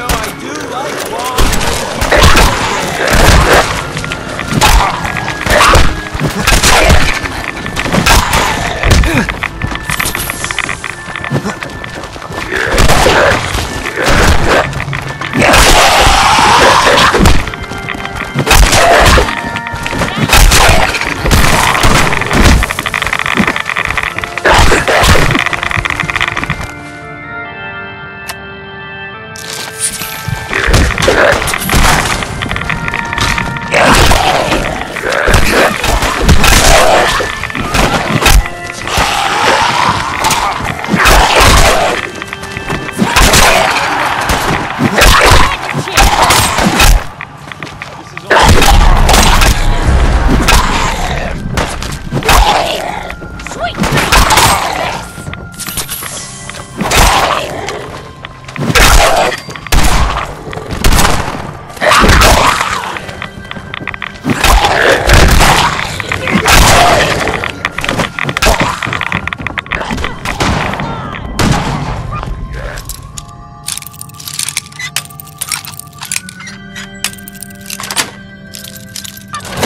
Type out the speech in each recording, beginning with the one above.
know I do like long...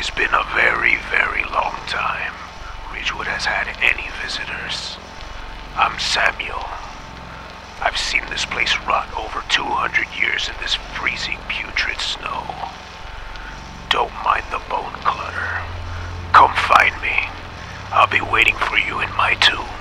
It's been a very, very long time Ridgewood has had any visitors. I'm Samuel. I've seen this place rot over 200 years in this freezing putrid snow. Don't mind the bone clutter. Come find me. I'll be waiting for you in my tomb.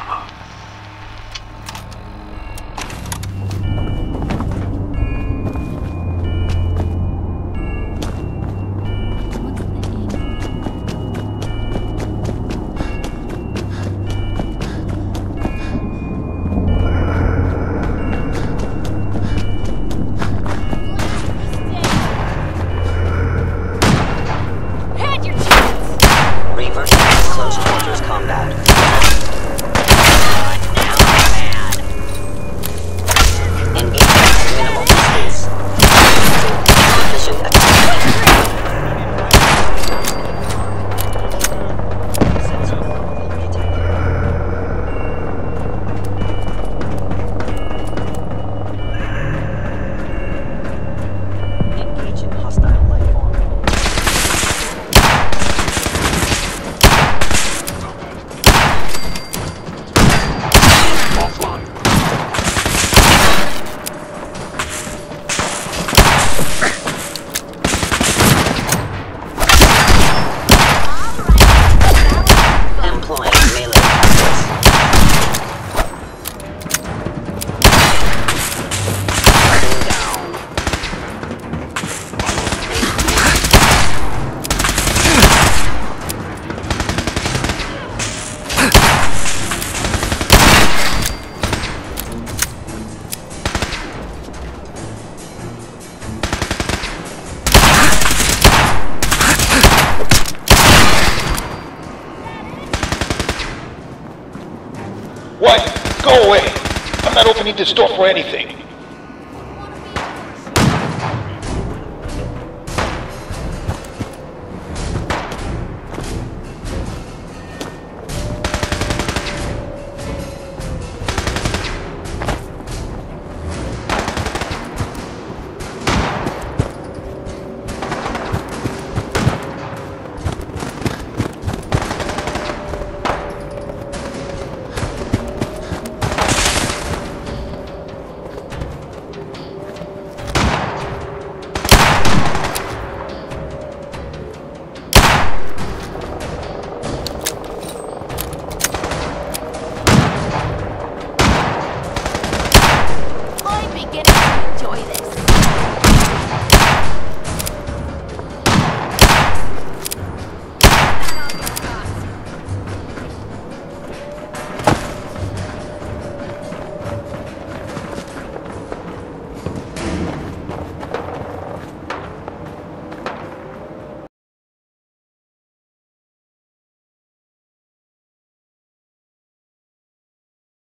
What? Go away! I'm not opening this door for anything. enjoy this.